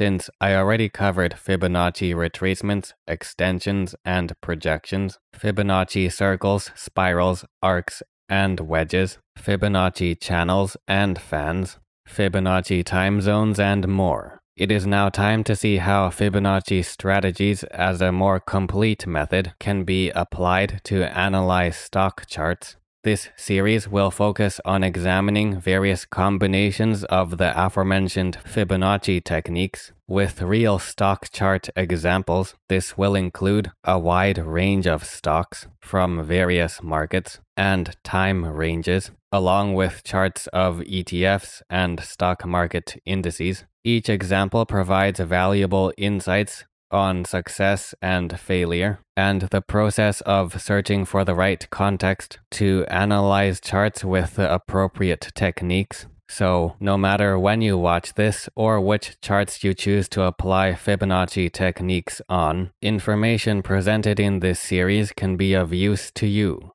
since I already covered Fibonacci retracements, extensions, and projections, Fibonacci circles, spirals, arcs, and wedges, Fibonacci channels and fans, Fibonacci time zones, and more. It is now time to see how Fibonacci strategies as a more complete method can be applied to analyze stock charts. This series will focus on examining various combinations of the aforementioned Fibonacci techniques with real stock chart examples. This will include a wide range of stocks from various markets and time ranges, along with charts of ETFs and stock market indices. Each example provides valuable insights on success and failure, and the process of searching for the right context to analyze charts with the appropriate techniques. So, no matter when you watch this or which charts you choose to apply Fibonacci techniques on, information presented in this series can be of use to you.